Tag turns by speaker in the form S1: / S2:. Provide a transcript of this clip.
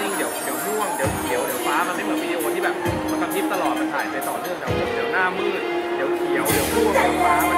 S1: นิ่งเดี๋ยวเดี๋ยวม่วงเดี๋ยวเขียวเดี๋ยวฟ้ามันไม่เหมือนวิดีโอที่แบบมันกระพริบตลอดมันถ่ายไปต่อเนื่องเดี๋ยวเดี๋ยวหน้ามืดเดี๋ยวเขียวเดี๋ยวม่วงเดี๋ยวฟ้า